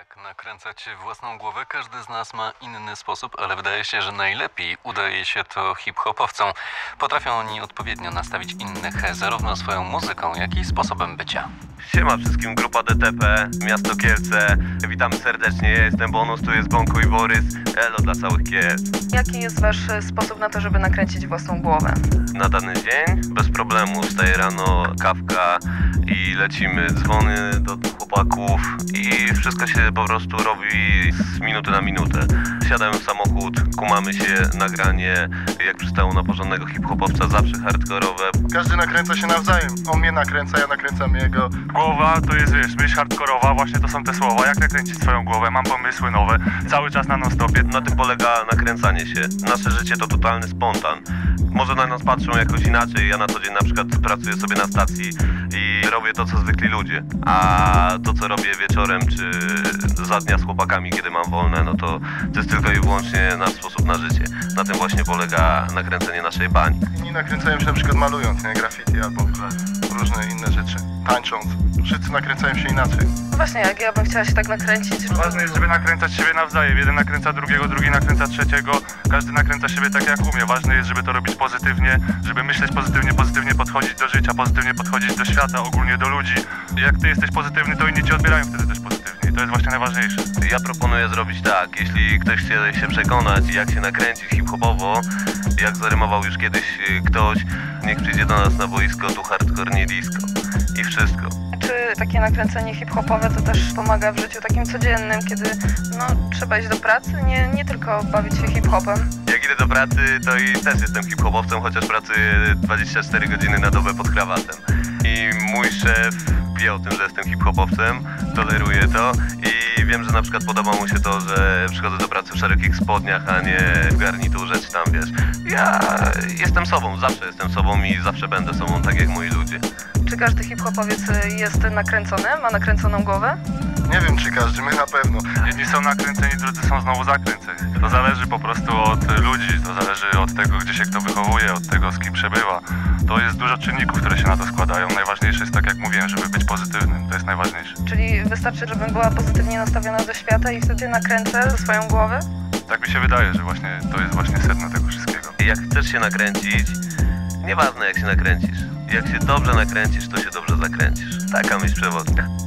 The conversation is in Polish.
Jak nakręcać własną głowę, każdy z nas ma inny sposób, ale wydaje się, że najlepiej udaje się to hip-hopowcom. Potrafią oni odpowiednio nastawić innych zarówno swoją muzyką, jak i sposobem bycia. Siema wszystkim, grupa DTP, miasto Kielce. Witamy serdecznie, ja jestem Bonus, tu jest Bąku i Borys. Elo dla całych Kielc. Jaki jest wasz e, sposób na to, żeby nakręcić własną głowę? Na dany dzień, bez problemu, wstaję rano, kawka i lecimy. Dzwony do chłopaków i wszystko się po prostu robi z minuty na minutę. Siadamy w samochód, kumamy się, nagranie, jak przystało na porządnego hip-hopowca, zawsze hardkorowe. Każdy nakręca się nawzajem. On mnie nakręca, ja nakręcam jego. Głowa to jest, wiesz, myśl hardkorowa, właśnie to są te słowa. Jak nakręcić swoją głowę? Mam pomysły nowe, cały czas na non-stopie. Na tym polega nakręcanie się. Nasze życie to totalny spontan. Może na nas patrzą jakoś inaczej. Ja na co dzień na przykład pracuję sobie na stacji robię to, co zwykli ludzie. A to, co robię wieczorem czy za dnia z chłopakami, kiedy mam wolne, no to, to jest tylko i wyłącznie nasz sposób na życie. Na tym właśnie polega nakręcenie naszej bani. Inni nakręcają się na przykład malując, nie? Graffiti albo różne inne rzeczy. Tańcząc. Wszyscy nakręcają się inaczej. No właśnie, jak ja bym chciała się tak nakręcić. Ważne jest, żeby nakręcać siebie nawzajem. Jeden nakręca drugiego, drugi nakręca trzeciego. Każdy nakręca siebie tak, jak umie. Ważne jest, żeby to robić pozytywnie, żeby myśleć pozytywnie, pozytywnie podchodzić do życia, pozytywnie podchodzić do świata, ogólnie do ludzi. Jak ty jesteś pozytywny, to inni cię odbierają wtedy też pozytywnie. I to jest właśnie najważniejsze. Ja proponuję zrobić tak, jeśli ktoś chce się przekonać, jak się nakręcić hip-hopowo, jak zarymował już kiedyś y, ktoś, niech przyjdzie do nas na boisko, tu hardcore, nie disco. I wszystko. Czy takie nakręcenie hip-hopowe to też pomaga w życiu takim codziennym, kiedy no, trzeba iść do pracy, nie, nie tylko bawić się hip-hopem? Jak idę do pracy, to i też jestem hip-hopowcem, chociaż pracuję 24 godziny na dobę pod krawatem. I mój szef wie o tym, że jestem hip-hopowcem, toleruje to i wiem, że na przykład podoba mu się to, że przychodzę do pracy w szerokich spodniach, a nie w garniturze czy tam, wiesz. Ja jestem sobą, zawsze jestem sobą i zawsze będę sobą, tak jak moi ludzie. Czy każdy hip-hopowiec jest nakręcony, ma nakręconą głowę? Nie wiem, czy każdy, my na pewno. Jedni są nakręceni, drudzy są znowu zakręceni. To zależy po prostu od ludzi, to zależy od tego, gdzie się kto wychowuje, od tego, z kim przebywa. To jest dużo czynników, które się na to składają. Najważniejsze jest, tak jak mówiłem, żeby być pozytywnym. To jest najważniejsze. Czyli wystarczy, żebym była pozytywnie nastawiona do świata i wtedy nakręcę swoją głowę? Tak mi się wydaje, że właśnie to jest właśnie sedno tego wszystkiego. Jak chcesz się nakręcić, nieważne jak się nakręcisz. Jak się dobrze nakręcisz, to się dobrze zakręcisz. Taka myśl przewodnia.